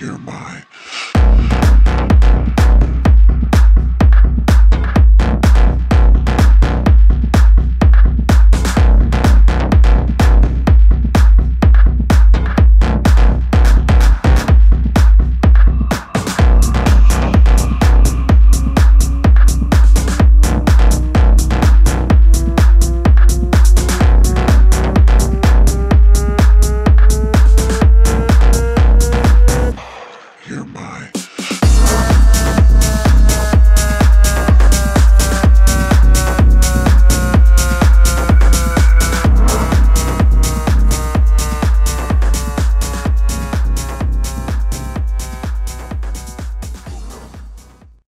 You're mine. by.